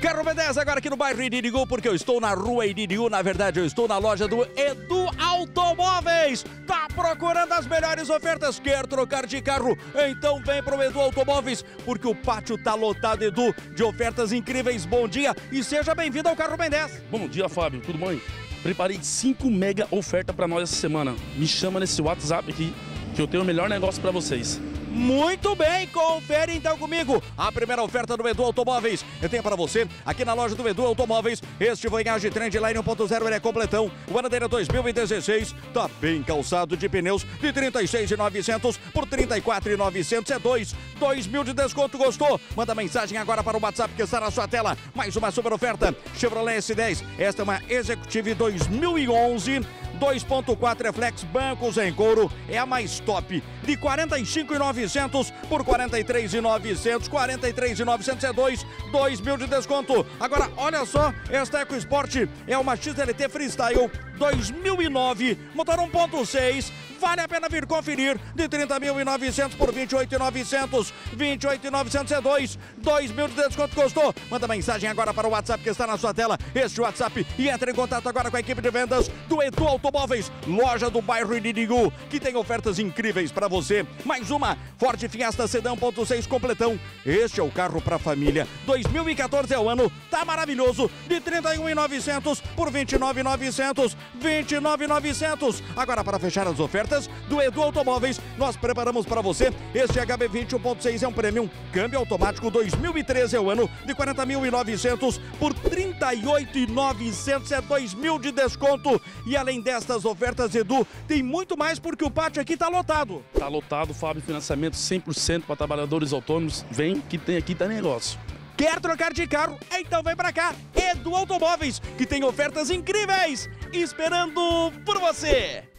Carro B10 agora aqui no bairro Iririgu, porque eu estou na rua Iririgu, na verdade eu estou na loja do Edu Automóveis. Tá procurando as melhores ofertas, quer trocar de carro? Então vem pro Edu Automóveis, porque o pátio tá lotado, Edu, de ofertas incríveis. Bom dia e seja bem-vindo ao Carro B10. Bom dia, Fábio. Tudo bem? Preparei 5 mega oferta para nós essa semana. Me chama nesse WhatsApp aqui que eu tenho o melhor negócio para vocês. Muito bem, confere então comigo a primeira oferta do Edu Automóveis. Eu tenho para você aqui na loja do Edu Automóveis este Voyage Trendline 1.0, ele é completão. O ano dele é 2016, tá bem calçado de pneus de 36,900 por 34,900 é 2, 2 mil de desconto, gostou? Manda mensagem agora para o WhatsApp que está na sua tela. Mais uma super oferta, Chevrolet S10, esta é uma Executive 2011 2.4 Reflex bancos em couro é a mais top. De 45.900 por 43.900 43.900 é 2 2 mil de desconto. Agora olha só esta EcoSport é uma XLT Freestyle 2009 motor 1.6 Vale a pena vir conferir de 30.900 por 28.900. 28.900 é 2. 2 mil de desconto custou. Manda mensagem agora para o WhatsApp que está na sua tela. Este WhatsApp e entre em contato agora com a equipe de vendas do Edu Automóveis, loja do bairro Iririgu, que tem ofertas incríveis para você. Mais uma Ford Fiesta Sedã 1.6 completão. Este é o carro para família. 2014 é o ano. Tá maravilhoso. De 31.900 por 29.900. 29.900. Agora para fechar as ofertas do Edu Automóveis. Nós preparamos para você este HB20 1.6 é um Premium câmbio automático 2013 é o ano de 40.900 por 38.900 é 2 mil de desconto. E além destas ofertas, Edu, tem muito mais porque o pátio aqui está lotado. Tá lotado, Fábio, financiamento 100% para trabalhadores autônomos. Vem que tem aqui tá negócio. Quer trocar de carro? Então vem para cá, Edu Automóveis, que tem ofertas incríveis esperando por você.